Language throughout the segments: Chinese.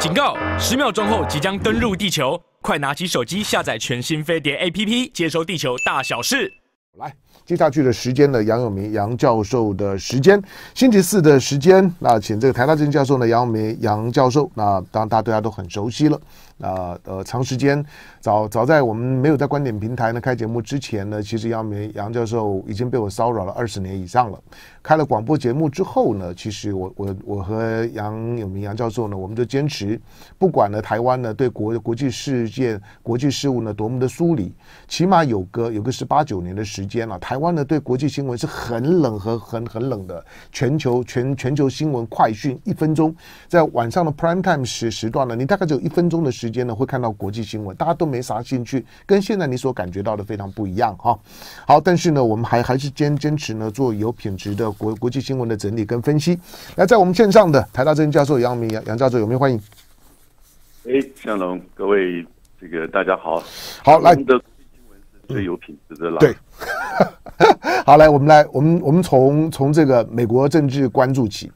警告！十秒钟后即将登陆地球，快拿起手机下载全新飞碟 APP，接收地球大小事。来，接下去的时间呢，杨永明杨教授的时间，星期四的时间，那请这个台大政教授呢，杨永明杨教授，那当然大家大家都很熟悉了。呃呃，长时间早早在我们没有在观点平台呢开节目之前呢，其实杨明杨教授已经被我骚扰了二十年以上了。开了广播节目之后呢，其实我我我和杨永明杨教授呢，我们就坚持，不管呢台湾呢对国国际事件、国际事务呢多么的疏离，起码有个有个十八九年的时间了，台湾呢对国际新闻是很冷和很很冷的。全球全全球新闻快讯一分钟，在晚上的 prime time 时时段呢，你大概只有一分钟的时间呢会看到国际新闻，大家都没啥兴趣，跟现在你所感觉到的非常不一样哈。好，但是呢，我们还还是坚坚持呢做有品质的国国际新闻的整理跟分析。那在我们线上的台大政教授杨明杨杨教授有没有欢迎？哎，向龙，各位这个大家好，好来我们的新闻是最有品质的了。对，好，来，我们来，我们我们从从这个美国政治关注起。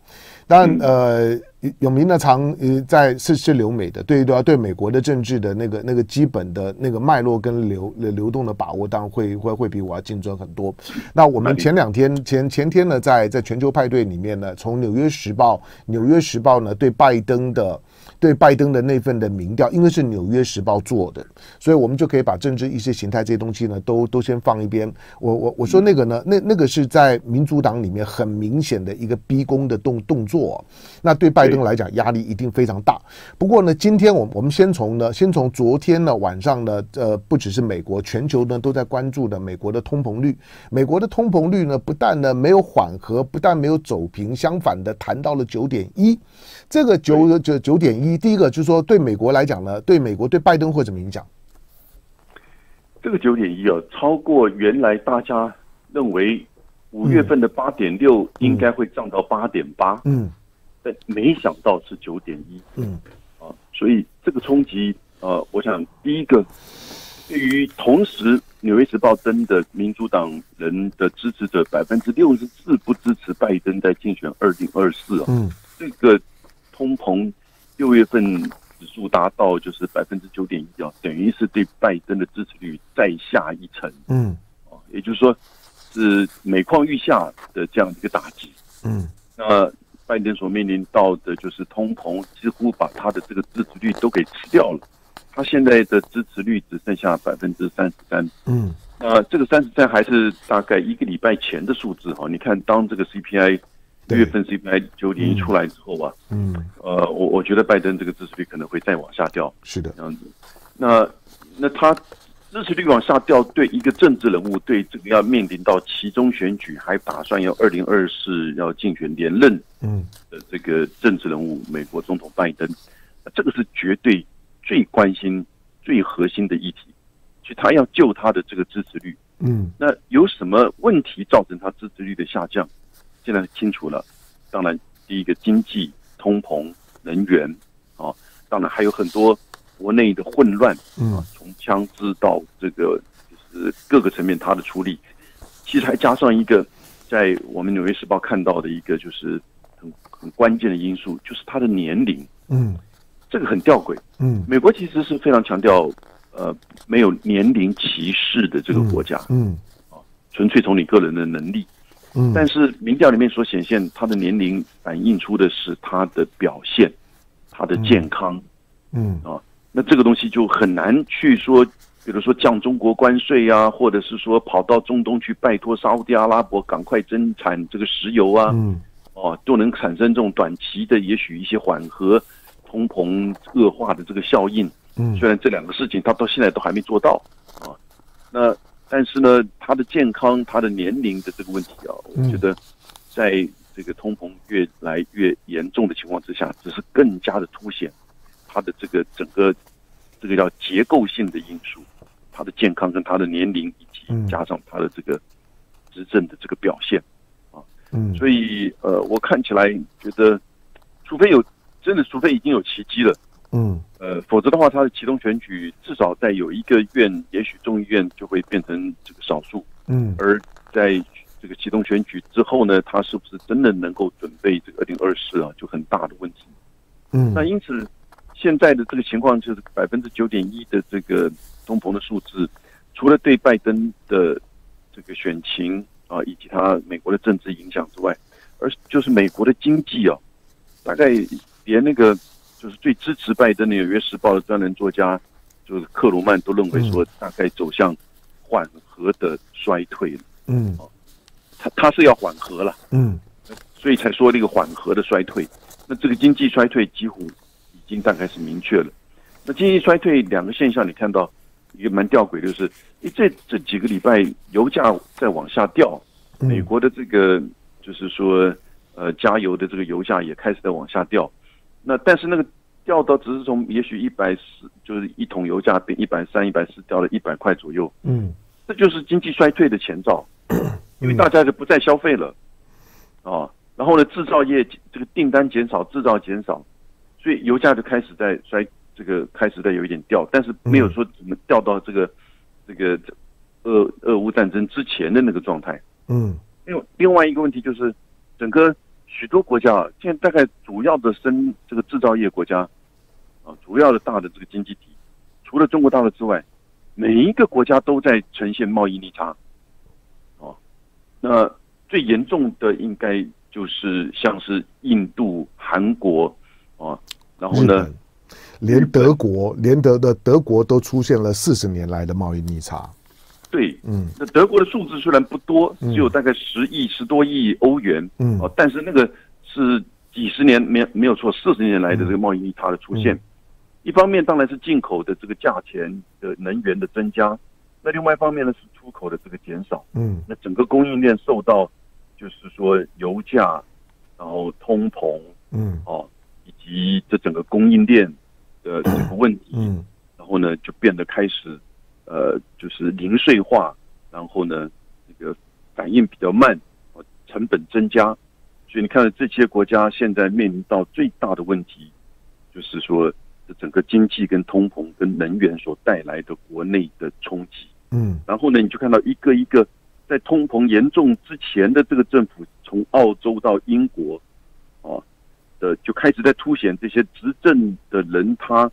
当然，呃，永明呢常呃在是是留美的，对对对美国的政治的那个那个基本的那个脉络跟流流动的把握，当然会会会比我要精准很多。那我们前两天前前天呢，在在全球派对里面呢，从《纽约时报》《纽约时报》呢对拜登的。对拜登的那份的民调，因为是《纽约时报》做的，所以我们就可以把政治意识形态这些东西呢，都都先放一边。我我我说那个呢，那那个是在民主党里面很明显的一个逼宫的动动作，那对拜登来讲压力一定非常大。不过呢，今天我我们先从呢，先从昨天呢晚上呢，呃，不只是美国，全球呢都在关注的美国的通膨率。美国的通膨率呢，不但呢没有缓和，不但没有走平，相反的谈到了九点一。这个九九九点一，第一个就是说，对美国来讲呢，对美国对拜登会怎么影响？这个九点一啊，超过原来大家认为五月份的八点六应该会涨到八点八，嗯。但没想到是九点一嗯。啊，所以这个冲击呃，我想第一个对于同时《纽约时报》登的民主党人的支持者百分之六十四不支持拜登在竞选二零二四啊，嗯。这个通膨六月份指数达到就是百分之九点一啊，等于是对拜登的支持率再下一层嗯啊，也就是说是每况愈下的这样一个打击。嗯那拜登所面临到的就是通膨，几乎把他的这个支持率都给吃掉了。他现在的支持率只剩下百分之三十三。嗯那这个三十三还是大概一个礼拜前的数字哈。你看，当这个 CPI 月份 CPI 九点一出来之后啊，嗯，呃，我我觉得拜登这个支持率可能会再往下掉，是的，这样子。那那他支持率往下掉，对一个政治人物，对这个要面临到其中选举，还打算要二零二四要竞选连任嗯的这个政治人物，美国总统拜登，这个是绝对最关心、最核心的议题。所以他要救他的这个支持率。嗯那有什么问题造成他支持率的下降？现在清楚了。当然，第一个经济、通膨、能源，啊，当然还有很多国内的混乱，嗯啊，从枪支到这个就是各个层面他的处理，其实还加上一个，在我们《纽约时报》看到的一个就是很很关键的因素，就是他的年龄，嗯这个很吊诡。嗯美国其实是非常强调呃没有年龄歧视的这个国家，嗯纯粹从你个人的能力。嗯，但是民调里面所显现，他的年龄反映出的是他的表现，他的健康。嗯。啊那这个东西就很难去说，比如说降中国关税啊，或者是说跑到中东去拜托沙特阿拉伯赶快增产这个石油啊，嗯。哦，就能产生这种短期的也许一些缓和通膨恶化的这个效应。嗯。虽然这两个事情他到现在都还没做到啊，那但是呢，他的健康、他的年龄的这个问题啊，我觉得在这个通膨越来越严重的情况之下，只是更加的凸显他的这个整个这个叫结构性的因素，他的健康跟他的年龄以及嗯加上他的这个执政的这个表现啊。嗯，所以呃，我看起来觉得，除非有真的，除非已经有奇迹了，嗯。呃，否则的话，他的启动选举至少在有一个院，也许众议院就会变成这个少数，嗯。而在这个启动选举之后呢，他是不是真的能够准备这个二零二四啊，就很大的问题。嗯，那因此，现在的这个情况就是百分之九点一的这个通膨的数字，除了对拜登的这个选情啊以及他美国的政治影响之外，而就是美国的经济啊，大概连那个就是最支持拜登的《纽约时报》的专栏作家就是克鲁曼都认为说，大概走向缓和的衰退了。嗯，他他是要缓和了，嗯，所以才说那个缓和的衰退。那这个经济衰退几乎已经大概是明确了。那经济衰退两个现象，你看到一个蛮吊诡，就是这这几个礼拜油价在往下掉，美国的这个就是说呃加油的这个油价也开始在往下掉。那但是那个掉到只是从也许一百四，就是一桶油价变一百三、一百四，掉了一百块左右。嗯，这就是经济衰退的前兆，因为大家就不再消费了，啊。然后呢，制造业这个订单减少，制造减少，所以油价就开始在衰，这个开始在有一点掉，但是没有说怎么掉到这个这个俄俄乌战争之前的那个状态。嗯。另另外一个问题就是，整个许多国家现在大概主要的生这个制造业国家啊，主要的大的这个经济体，除了中国大陆之外，每一个国家都在呈现贸易逆差。哦，那最严重的应该。就是像是印度、韩国啊，然后呢，连德国，连德的德国都出现了四十年来的贸易逆差。对，嗯，那德国的数字虽然不多，只有大概十亿、十多亿欧元，嗯，啊，但是那个是几十年没没有错，四十年来的这个贸易逆差的出现。一方面当然是进口的这个价钱的能源的增加，那另外一方面呢是出口的这个减少，嗯，那整个供应链受到。就是说，油价，然后通膨，嗯，哦，以及这整个供应链的这个问题，嗯，然后呢，就变得开始，呃，就是零碎化，然后呢，这个反应比较慢，成本增加，所以你看这些国家现在面临到最大的问题，就是说，这整个经济跟通膨跟能源所带来的国内的冲击，嗯，然后呢，你就看到一个一个。在通膨严重之前的这个政府，从澳洲到英国，啊的就开始在凸显这些执政的人他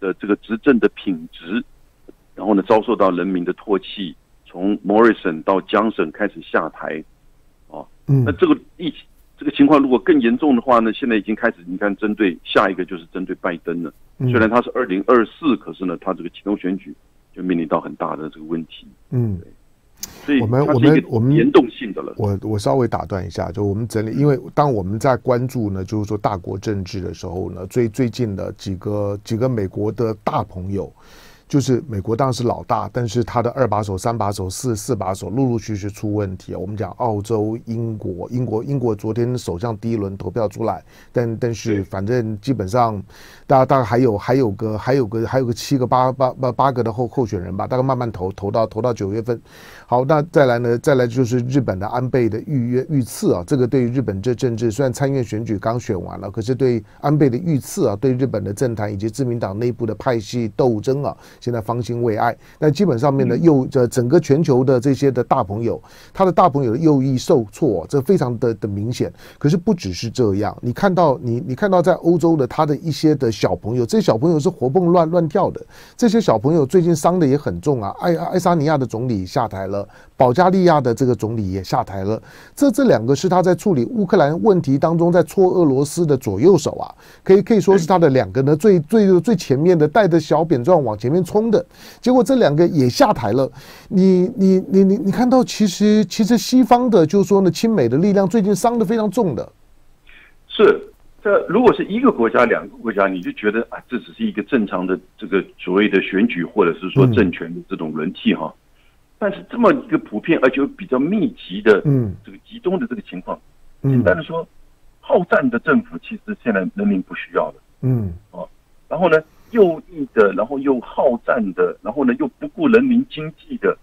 的这个执政的品质，然后呢遭受到人民的唾弃。从 Morrison 到 Johnson 开始下台，啊，那这个疫这个情况如果更严重的话呢，现在已经开始，你看针对下一个就是针对拜登了。虽然他是二零二四，可是呢，他这个启动选举就面临到很大的这个问题。嗯。所以我们我们我们联动性的了。我我稍微打断一下，就我们整理，因为当我们在关注呢，就是说大国政治的时候呢，最最近的几个几个美国的大朋友。就是美国当然是老大，但是他的二把手、三把手、四四把手陆陆续续出问题啊。我们讲澳洲、英国、英国、英国昨天首相第一轮投票出来，但但是反正基本上，大大概还有还有个还有个还有个七个八八八八个的候候选人吧，大概慢慢投投到投到九月份。好，那再来呢？再来就是日本的安倍的预约遇刺啊，这个对于日本这政治，虽然参院选举刚选完了，可是对安倍的遇刺啊，对日本的政坛以及自民党内部的派系斗争啊。现在方兴未艾，但基本上面呢，右这整个全球的这些的大朋友，他的大朋友的右翼受挫，这非常的的明显。可是不只是这样，你看到你你看到在欧洲的他的一些的小朋友，这些小朋友是活蹦乱乱跳的，这些小朋友最近伤的也很重啊。爱爱沙尼亚的总理下台了，保加利亚的这个总理也下台了。这这两个是他在处理乌克兰问题当中在搓俄罗斯的左右手啊，可以可以说是他的两个呢最最最前面的带着小扁状往前面。冲的结果，这两个也下台了。你你你你你看到，其实其实西方的，就是说呢，亲美的力量最近伤的非常重的。是，这如果是一个国家、两个国家，你就觉得啊，这只是一个正常的这个所谓的选举，或者是说政权的这种轮替哈。但是这么一个普遍而且比较密集的，嗯，这个集中的这个情况，简单的说，好战的政府其实现在人民不需要了，嗯，啊，然后呢？右翼的，然后又好战的，然后呢又不顾人民经济的，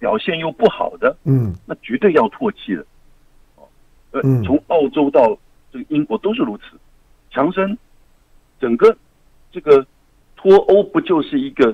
表现又不好的，嗯，那绝对要唾弃的。哦，呃，从澳洲到这个英国都是如此。强生，整个这个脱欧不就是一个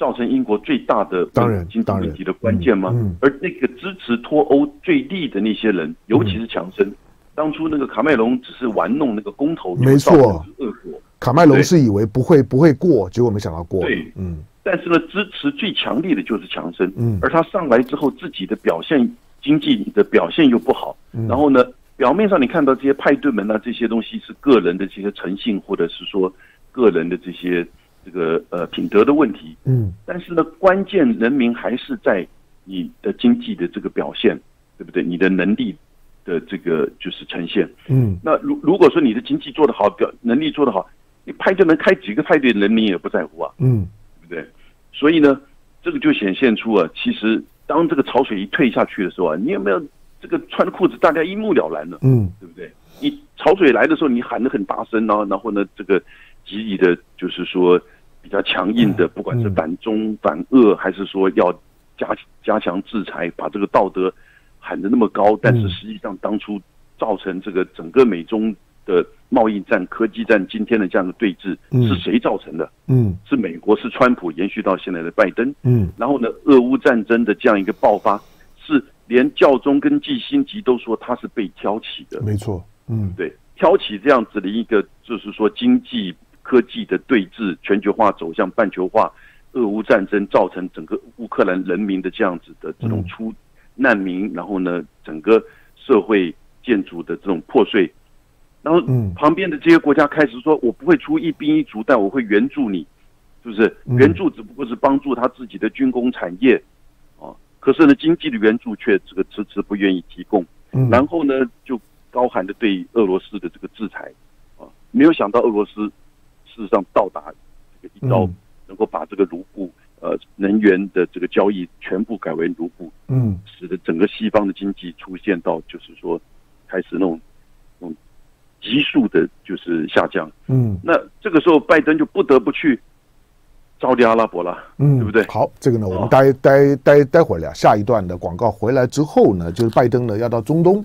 造成英国最大的当然经济问题的关键吗？而那个支持脱欧最利的那些人，尤其是强生，当初那个卡麦隆只是玩弄那个公投，没错，恶果。卡麦隆是以为不会不会过，结果没想到过。对。嗯但是呢，支持最强力的就是强生，嗯。而他上来之后，自己的表现经济的表现又不好，嗯。然后呢，表面上你看到这些派对门啊，这些东西是个人的这些诚信，或者是说个人的这些这个呃品德的问题，嗯但是呢，关键人民还是在你的经济的这个表现，对不对？你的能力的这个就是呈现。嗯那如如果说你的经济做得好，表能力做得好，你派就能开几个派对，人民也不在乎啊。嗯对不对？所以呢，这个就显现出啊，其实当这个潮水一退下去的时候啊，你有没有这个穿裤子，大家一目了然了，嗯对不对？你潮水来的时候，你喊得很大声啊，然后呢，这个极力的，就是说比较强硬的，不管是反中反俄，还是说要加加强制裁，把这个道德喊得那么高，但是实际上当初造成这个整个美中的贸易战、科技战今天的这样的对峙，嗯是谁造成的？嗯是美国，是川普，延续到现在的拜登。嗯然后呢，俄乌战争的这样一个爆发，是连教宗跟季辛吉都说他是被挑起的，没错。嗯对，挑起这样子的一个就是说经济科技的对峙，全球化走向半球化，俄乌战争造成整个乌克兰人民的这样子的这种嗯出难民，然后呢，整个社会建筑的这种破碎。然后嗯旁边的这些国家开始说：“我不会出一兵一卒，但我会援助你，是不是？嗯援助只不过是帮助他自己的军工产业，啊，可是呢，经济的援助却这个迟迟不愿意提供。嗯，然后呢，就高喊的对俄罗斯的这个制裁，啊，没有想到俄罗斯事实上到达这个一招嗯，能够把这个卢布呃能源的这个交易全部改为卢布，嗯使得整个西方的经济出现到就是说开始那种那种急速的就是下降。嗯那这个时候拜登就不得不去招敌阿拉伯了，嗯，对不对？好，这个呢，我们哦待待待待会儿聊。下一段的广告回来之后呢，就是拜登呢要到中东。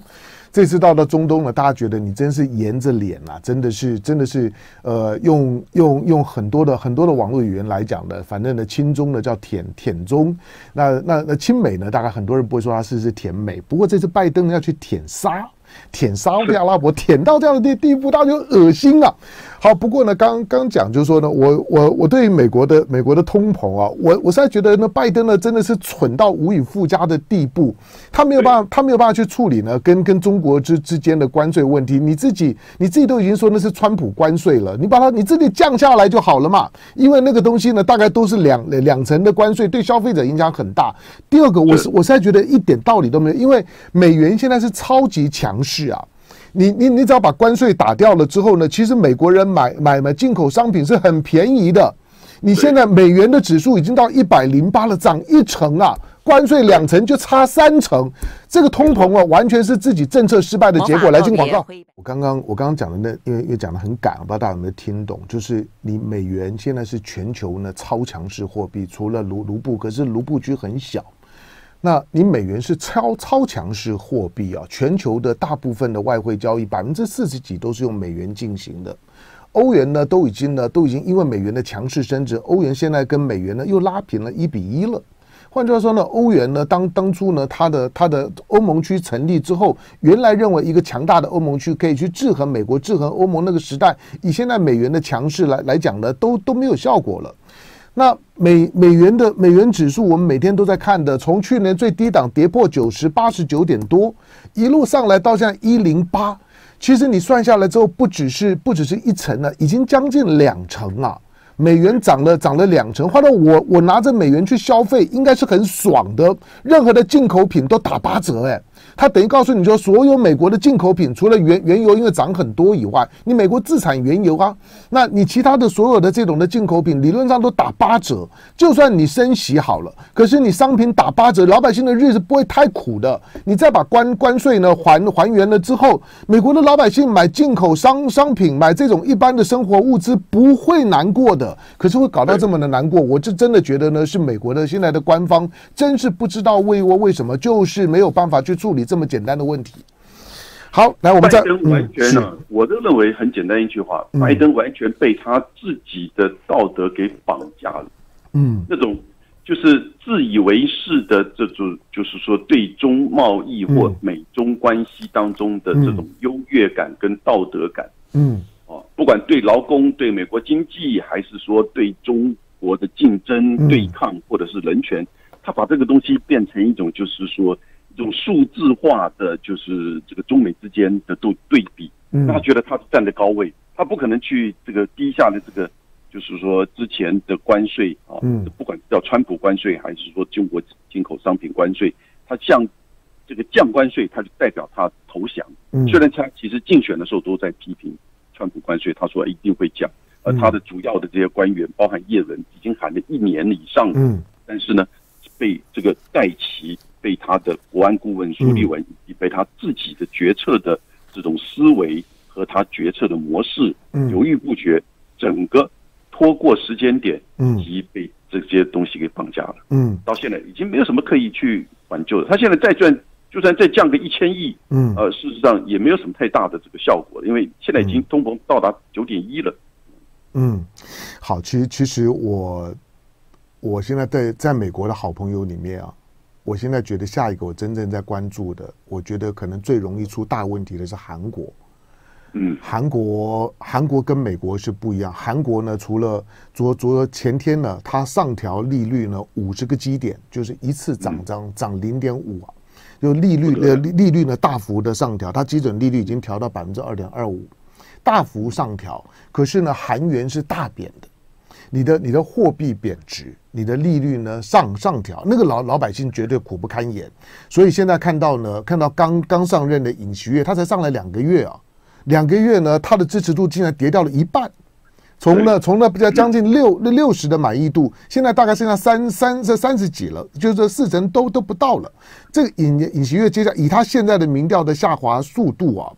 这次到了中东了，大家觉得你真是严着脸啊，真的是真的是呃，用用用很多的很多的网络语言来讲的，反正呢亲中呢叫舔舔中，那那那亲美呢，大概很多人不会说他是是舔美，不过这次拜登呢要去舔沙。舔沙特阿拉伯，舔到这样的地地步，大家就恶心啊！好，不过呢，刚刚讲就是说呢，我我我对于美国的美国的通膨啊，我我现在觉得呢，拜登呢真的是蠢到无以复加的地步，他没有办法，他没有办法去处理呢跟跟中国之之间的关税问题。你自己你自己都已经说那是川普关税了，你把它你自己降下来就好了嘛，因为那个东西呢大概都是两两层的关税，对消费者影响很大。第二个，我是我现在觉得一点道理都没有，因为美元现在是超级强势啊。你你你只要把关税打掉了之后呢，其实美国人买买买进口商品是很便宜的。你现在美元的指数已经到一百零八了，涨一成啊，关税两成就差三成，这个通膨啊，完全是自己政策失败的结果。来进广告。我刚刚我刚刚讲的那，因为因为讲的很赶，不知道大家有没有听懂？就是你美元现在是全球呢超强势货币，除了卢卢布，可是卢布区很小。那你美元是超超强势货币啊，全球的大部分的外汇交易百分之四十几都是用美元进行的。欧元呢都已经呢都已经因为美元的强势升值，欧元现在跟美元呢又拉平了一比一了。换句话说呢，欧元呢当当初呢它的它的欧盟区成立之后，原来认为一个强大的欧盟区可以去制衡美国、制衡欧盟那个时代，以现在美元的强势来来讲呢，都都没有效果了。那美美元的美元指数，我们每天都在看的，从去年最低档跌破九十八十九点多，一路上来到现在一零八。其实你算下来之后，不只是不只是一成了，已经将近两成啊！美元涨了涨了两成，换到我我拿着美元去消费，应该是很爽的。任何的进口品都打八折，哎，它等于告诉你说，所有美国的进口品，除了原原油因为涨很多以外，你美国自产原油啊，那你其他的所有的这种的进口品，理论上都打八折。就算你升息好了，可是你商品打八折，老百姓的日子不会太苦的。你再把关关税呢还还原了之后，美国的老百姓买进口商商品，买这种一般的生活物资不会难过的。可是会搞到这么的难过，我就真的觉得呢，是美国的现在的官方真是不知道为为为什么，就是没有办法去处理这么简单的问题。好，来我们再拜登完全呢、嗯我都认为很简单一句话，嗯。拜登完全被他自己的道德给绑架了。嗯。那种就是自以为是的这种，就是说对中贸易或嗯。美中关系当中的这种优越感跟道德感。嗯。哦，不管对劳工、对美国经济，还是说对中国的竞争、对抗，或者是人权，他把这个东西变成一种，就是说一种数字化的，就是这个中美之间的对对比。那他觉得他是站在高位，他不可能去这个低下的这个，就是说之前的关税啊，不管叫川普关税，还是说中国进口商品关税，他降这个降关税，他就代表他投降。虽然他其实竞选的时候都在批评川普关税，他说一定会降，而他的主要的这些官员，包含叶伦，已经喊了一年以上。嗯，但是呢，被这个戴奇，被他的国安顾问苏立文，以及被他自己的决策的。这种思维和他决策的模式犹豫不决，整个拖过时间点，以及被这些东西给绑架了。嗯，到现在已经没有什么可以去挽救的。他现在再赚，就算再降个一千亿，嗯，呃，事实上也没有什么太大的这个效果，因为现在已经通膨到达九点一了。嗯，好，其实其实我我现在在在美国的好朋友里面啊。我现在觉得下一个我真正在关注的，我觉得可能最容易出大问题的是韩国。嗯，韩国韩国跟美国是不一样。韩国呢，除了昨昨前天呢，它上调利率呢五十个基点，就是一次涨涨涨零点五啊，就利率呃利率呢大幅的上调，它基准利率已经调到百分之二点二五，大幅上调。可是呢，韩元是大贬的。你的你的货币贬值，你的利率呢上上调，那个老老百姓绝对苦不堪言。所以现在看到呢，看到刚刚上任的尹锡悦，他才上来两个月啊，两个月呢，他的支持度竟然跌掉了一半，从呢从那比较将近六六六十的满意度，现在大概剩下三三这三十几了，就是四成都都不到了。这个尹尹锡悦接下以他现在的民调的下滑速度啊。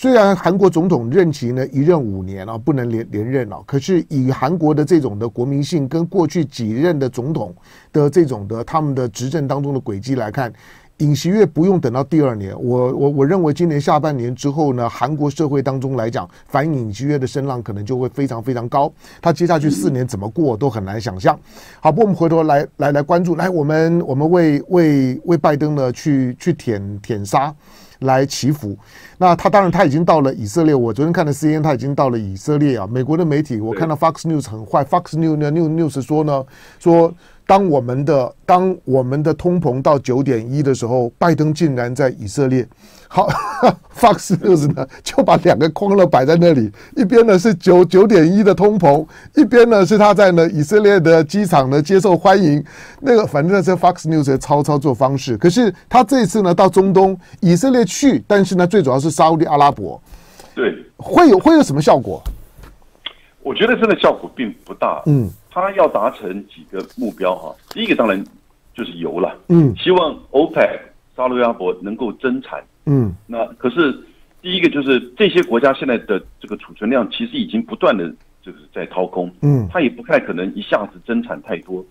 虽然韩国总统任期呢一任五年啊，不能连连任啊，可是以韩国的这种的国民性跟过去几任的总统的这种的他们的执政当中的轨迹来看，尹锡悦不用等到第二年，我我我认为今年下半年之后呢，韩国社会当中来讲，反尹锡悦的声浪可能就会非常非常高，他接下去四年怎么过都很难想象。好，不，我们回头来来来关注，来我们我们为为为拜登呢去去舔舔沙。来祈福，那他当然他已经到了以色列。我昨天看的 C N，他已经到了以色列啊。美国的媒体，我看到 Fox News 很坏，Fox News News News 说呢，说。当我们的当我们的通膨到九点一的时候，拜登竟然在以色列。好，Fox News 呢就把两个框了摆在那里，一边呢是九九点一的通膨，一边呢是他在呢以色列的机场呢接受欢迎。那个反正是 Fox News 的操操作方式。可是他这次呢到中东以色列去，但是呢最主要是沙地阿拉伯。对，会有会有什么效果？我觉得真的效果并不大。嗯。他要达成几个目标哈，第一个当然就是油了，嗯，希望 OPEC 沙特阿拉伯能够增产，嗯，那可是第一个就是这些国家现在的这个储存量其实已经不断的就是在掏空，嗯，他也不太可能一下子增产太多。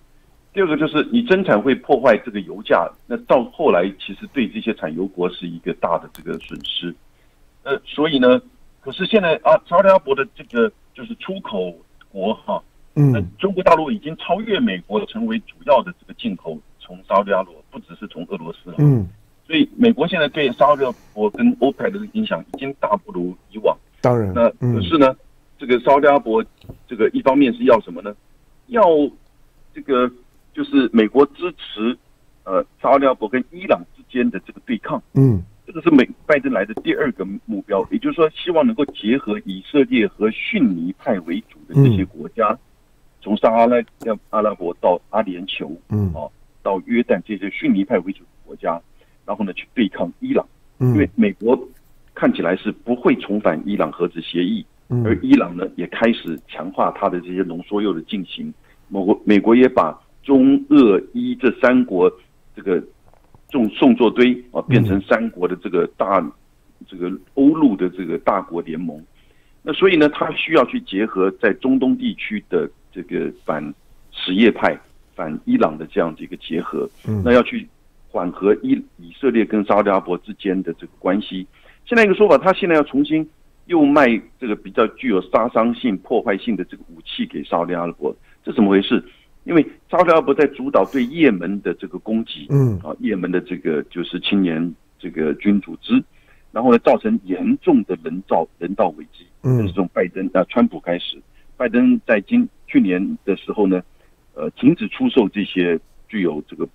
第二个就是你增产会破坏这个油价，那到后来其实对这些产油国是一个大的这个损失。呃，所以呢，可是现在啊，沙特阿拉伯的这个就是出口国哈。那中国大陆已经超越美国，成为主要的这个进口，从沙特阿拉伯不只是从俄罗斯了。嗯，所以美国现在对沙特阿拉伯跟欧派的影响已经大不如以往。当然，那可是呢，这个沙特阿拉伯这个一方面是要什么呢？要这个就是美国支持呃沙特阿拉伯跟伊朗之间的这个对抗。嗯，这个是美拜登来的第二个目标，也就是说希望能够结合以色列和逊尼派为主的这些国家。从沙阿拉要阿拉伯到阿联酋，嗯，哦，到约旦这些逊尼派为主的国家，然后呢去对抗伊朗，因为美国看起来是不会重返伊朗核子协议，而伊朗呢也开始强化它的这些浓缩铀的进行。美国美国也把中俄伊这三国这个重送作堆啊变成三国的这个大这个欧陆的这个大国联盟。那所以呢，它需要去结合在中东地区的。这个反什叶派、反伊朗的这样的一个结合，那要去缓和以以色列跟沙特阿拉伯之间的这个关系。现在一个说法，他现在要重新又卖这个比较具有杀伤性、破坏性的这个武器给沙特阿拉伯，这怎么回事？因为沙特阿拉伯在主导对也门的这个攻击，嗯啊，也门的这个就是青年这个军组织，然后呢造成严重的人造人道危机。嗯这是从拜登啊川普开始，拜登在今去年的时候呢，呃，停止出售这些具有这个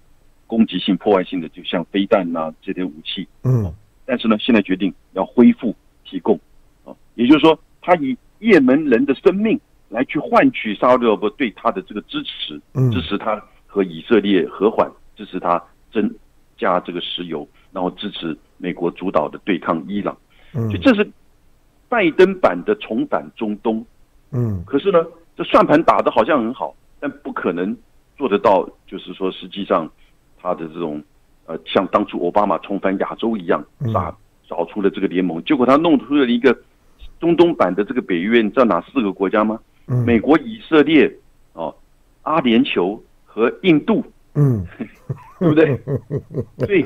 攻击性、破坏性的，就像飞弹呐、这些武器。嗯但是呢，现在决定要恢复提供啊，也就是说，他以也门人的生命来去换取沙特阿拉伯对他的这个支持，嗯支持他和以色列和缓，支持他增加这个石油，然后支持美国主导的对抗伊朗，嗯就这是拜登版的重返中东。嗯。可是呢，这算盘打得好像很好，但不可能做得到，就是说实际上他的这种呃，像当初奥巴马重返亚洲一样，嗯。找找出了这个联盟，结果他弄出了一个中东版的这个北约，你知道哪四个国家吗？嗯。美国、以色列、哦、阿联酋和印度，嗯。对不对？所以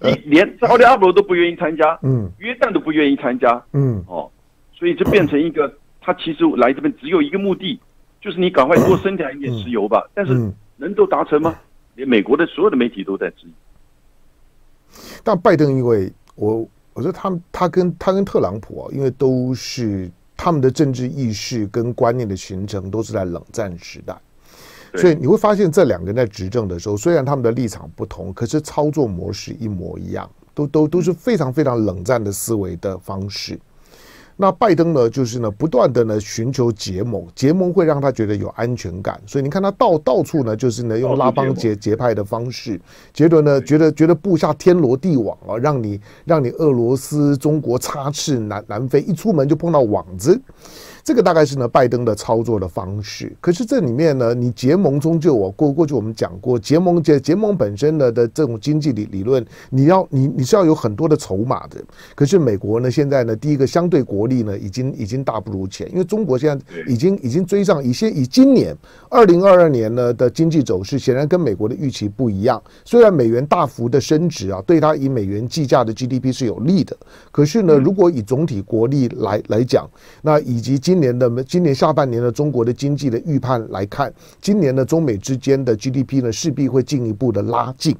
你连沙特阿拉伯都不愿意参加，嗯。约旦都不愿意参加，嗯。哦，所以这变成一个，他其实来这边只有一个目的，就是你赶快多生产一点石油吧。但是嗯能够达成吗？连美国的所有的媒体都在质疑。但拜登，因为我我觉得他他跟他跟特朗普啊，因为都是他们的政治意识跟观念的形成都是在冷战时代，所以你会发现这两个人在执政的时候，虽然他们的立场不同，可是操作模式一模一样，都都都是非常非常冷战的思维的方式。那拜登呢，就是呢，不断的呢寻求结盟，结盟会让他觉得有安全感，所以你看他到到处呢，就是呢用拉帮结结派的方式，结果呢觉得觉得布下天罗地网啊，让你让你俄罗斯、中国插翅难难飞，一出门就碰到网子。这个大概是呢拜登的操作的方式。可是这里面呢，你结盟终究我过过去我们讲过，结盟结结盟本身呢的这种经济理理论，你要你你是要有很多的筹码的。可是美国呢，现在呢，第一个相对国力呢，已经已经大不如前，因为中国现在已经已经追上一些以今年二零二二年呢的经济走势，显然跟美国的预期不一样。虽然美元大幅的升值啊，对它以美元计价的 GDP 是有利的，可是呢，如果以总体国力来来讲，那以及今年的今年下半年的中国的经济的预判来看，今年的中美之间的 GDP 呢势必会进一步的拉近。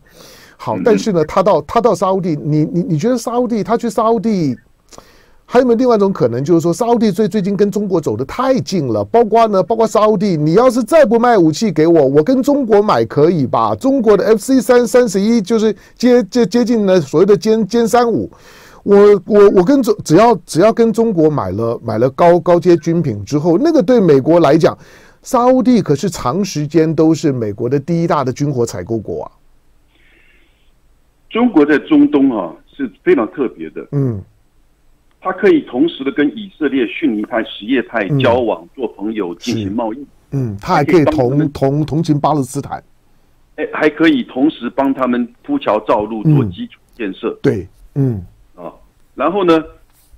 好，但是呢，他到他到沙烏地，你你你觉得沙烏地他去沙烏地？还有没有另外一种可能，就是说沙烏地最最近跟中国走的太近了，包括呢，包括沙烏地，你要是再不卖武器给我，我跟中国买可以吧？中国的 FC 三三十一就是接接接近呢所谓的歼歼三五，我我我跟中只要只要跟中国买了买了高高阶军品之后，那个对美国来讲，沙烏地可是长时间都是美国的第一大的军火采购国啊。中国在中东啊是非常特别的，嗯它可以同时的跟以色列逊尼派、什叶派交往、做朋友、进行贸易，嗯，他还可以同同同情巴勒斯坦。哎，还可以同时帮他们铺桥造路、做基础建设。对，嗯啊，然后呢，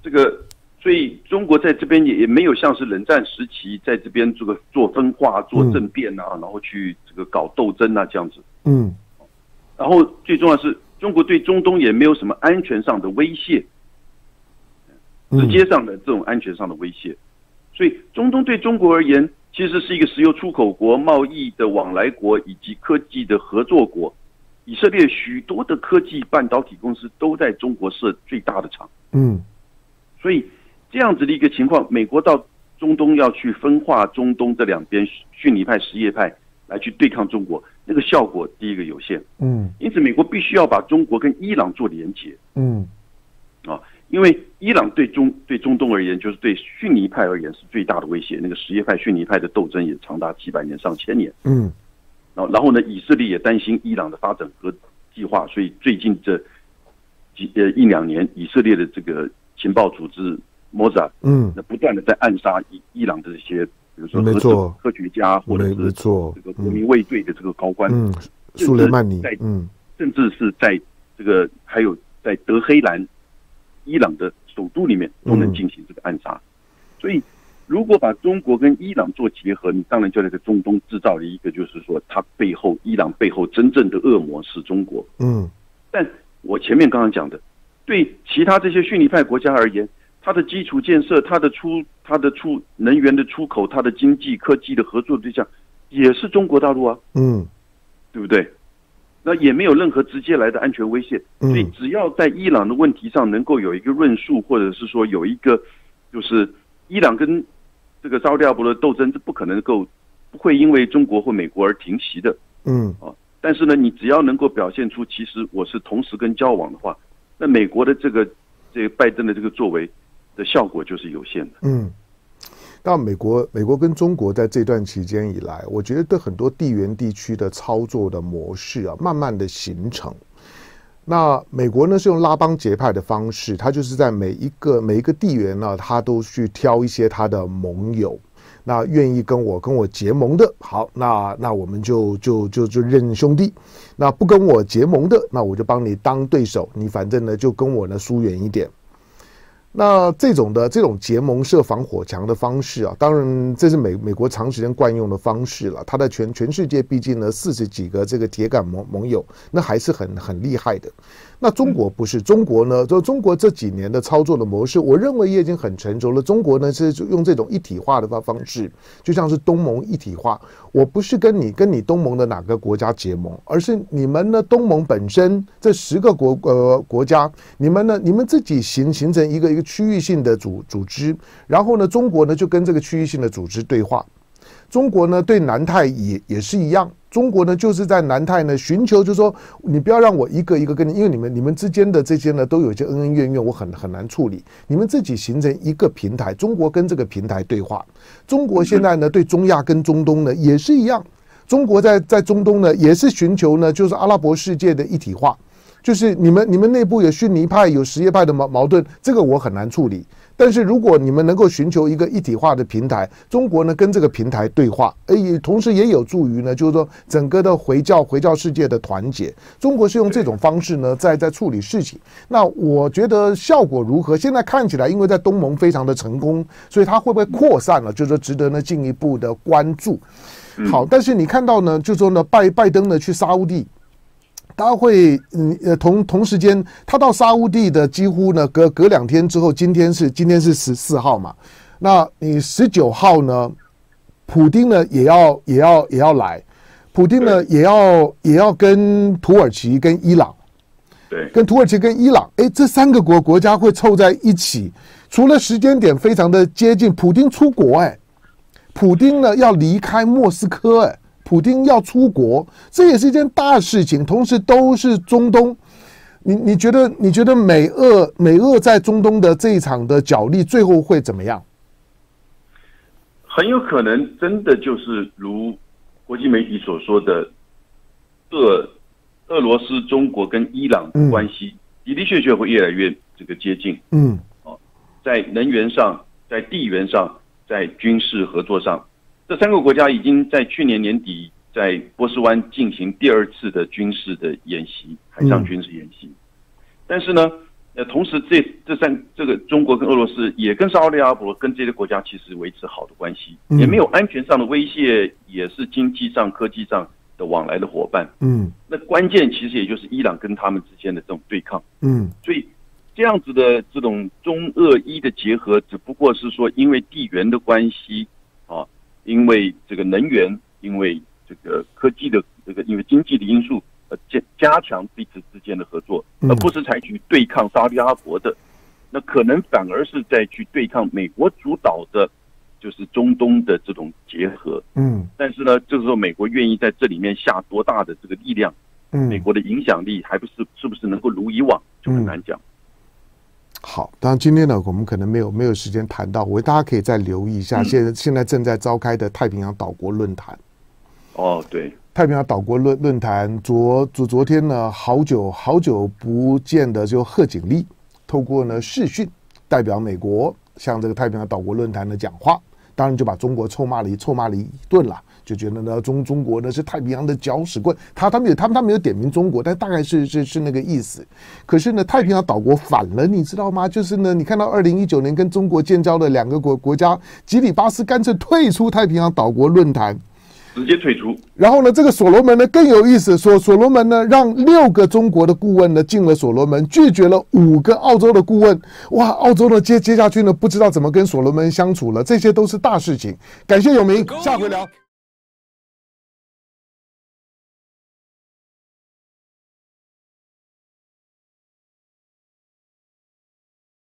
这个所以中国在这边也也没有像是冷战时期在这边这个做分化、做政变啊，然后去这个搞斗争啊这样子。嗯。然后最重要是中国对中东也没有什么安全上的威胁，直接上的这种安全上的威胁，所以中东对中国而言其实是一个石油出口国、贸易的往来国以及科技的合作国。以色列许多的科技半导体公司都在中国设最大的厂。嗯所以这样子的一个情况，美国到中东要去分化中东这两边逊尼派、什叶派来去对抗中国，那个效果第一个有限。嗯因此，美国必须要把中国跟伊朗做连结嗯啊，因为伊朗对中对中东而言，就是对逊尼派而言是最大的威胁。那个什叶派、逊尼派的斗争也长达几百年、上千年。嗯然后，然后呢，以色列也担心伊朗的发展和计划，所以最近这几呃一两年，以色列的这个情报组织 Mossad 嗯，那不断的在暗杀伊伊朗的这些，比如说核没错科学家或者是错这个国民卫队的这个高官，嗯，苏雷曼尼在，嗯。甚至是在这个还有在德黑兰伊朗的首都里面都能进行这个暗杀。所以，如果把中国跟伊朗做结合，你当然就在这中东制造了一个，就是说它背后伊朗背后真正的恶魔是中国。嗯但我前面刚刚讲的，对其他这些逊尼派国家而言，它的基础建设、它的出、它的出能源的出口、它的经济科技的合作对象，也是中国大陆啊，嗯对不对？那也没有任何直接来的安全威胁。所以只要在伊朗的问题上能够有一个论述，或者是说有一个，就是伊朗跟这个沙特阿拉伯的斗争是不可能够不会因为中国或美国而停息的。嗯啊，但是呢，你只要能够表现出其实我是同时跟交往的话，那美国的这个这个拜登的这个作为的效果就是有限的。嗯。那美国，美国跟中国在这段期间以来，我觉得对很多地缘地区的操作的模式啊，慢慢的形成。那美国呢是用拉帮结派的方式，他就是在每一个每一个地缘呢，他都去挑一些他的盟友，那愿意跟我跟我结盟的，好，那那我们就就就就认兄弟。那不跟我结盟的，那我就帮你当对手，你反正呢就跟我呢疏远一点。那这种的这种结盟设防火墙的方式啊，当然这是美美国长时间惯用的方式了。它在全全世界毕竟呢四十几个这个铁杆盟盟友，那还是很很厉害的。那中国不是中国呢？就中国这几年的操作的模式，我认为也已经很成熟了。中国呢是用这种一体化的方方式，就像是东盟一体化。我不是跟你跟你东盟的哪个国家结盟，而是你们呢东盟本身这十个国呃国家，你们呢你们自己形形成一个一个区域性的组组织，然后呢中国呢就跟这个区域性的组织对话。中国呢对南太也也是一样。中国呢，就是在南太呢寻求，就是说，你不要让我一个一个跟你，因为你们你们之间的这些呢，都有一些恩恩怨怨，我很很难处理。你们自己形成一个平台，中国跟这个平台对话。中国现在呢，对中亚跟中东呢也是一样。中国在在中东呢，也是寻求呢，就是阿拉伯世界的一体化。就是你们你们内部有逊尼派有什叶派的矛矛盾，这个我很难处理。但是如果你们能够寻求一个一体化的平台，中国呢跟这个平台对话，而也同时也有助于呢，就是说整个的回教回教世界的团结。中国是用这种方式呢，在在处理事情。那我觉得效果如何？现在看起来，因为在东盟非常的成功，所以它会不会扩散了？就是说值得呢进一步的关注。好，但是你看到呢，就说呢拜拜登呢去沙乌地。他会嗯呃同同时间，他到沙乌地的几乎呢隔隔两天之后，今天是今天是十四号嘛，那你十九号呢，普丁呢也要也要也要来，普丁呢也要也要跟土耳其跟伊朗，对，跟土耳其跟伊朗，哎，这三个国国家会凑在一起，除了时间点非常的接近，普丁出国哎，普丁呢要离开莫斯科哎。普京要出国，这也是一件大事情。同时，都是中东。你你觉得？你觉得美俄美俄在中东的这一场的角力，最后会怎么样？很有可能真的就是如国际媒体所说的，俄俄罗斯、中国跟伊朗的关系的的确确会越来越这个接近。嗯，哦，在能源上，在地缘上，在军事合作上。这三个国家已经在去年年底在波斯湾进行第二次的军事的演习，海上军事演习。但是呢，呃，同时这这三这个中国跟俄罗斯也跟沙特阿拉伯跟这些国家其实维持好的关系，也没有安全上的威胁，也是经济上、科技上的往来的伙伴。嗯，那关键其实也就是伊朗跟他们之间的这种对抗。嗯，所以这样子的这种中俄伊的结合，只不过是说因为地缘的关系啊。因为这个能源，因为这个科技的这个，因为经济的因素，呃，加加强彼此之间的合作，而不是采取对抗沙特阿拉伯的，那可能反而是在去对抗美国主导的，就是中东的这种结合。嗯，但是呢，就是说美国愿意在这里面下多大的这个力量，嗯，美国的影响力还不是是不是能够如以往，就很难讲。好，当然今天呢，我们可能没有没有时间谈到，我大家可以再留意一下，现在现在正在召开的太平洋岛国论坛。哦，对，太平洋岛国论论坛昨昨昨天呢，好久好久不见的就贺锦丽透过呢视讯代表美国向这个太平洋岛国论坛的讲话，当然就把中国臭骂了一臭骂了一顿了。就觉得呢，中中国呢是太平洋的搅屎棍，他他们有他们他没有点名中国，但大概是是是那个意思。可是呢，太平洋岛国反了，你知道吗？就是呢，你看到二零一九年跟中国建交的两个国国家，吉里巴斯干脆退出太平洋岛国论坛，直接退出。然后呢，这个所罗门呢更有意思，说所罗门呢让六个中国的顾问呢进了所罗门，拒绝了五个澳洲的顾问。哇，澳洲呢接接下去呢不知道怎么跟所罗门相处了，这些都是大事情。感谢永明，下回聊。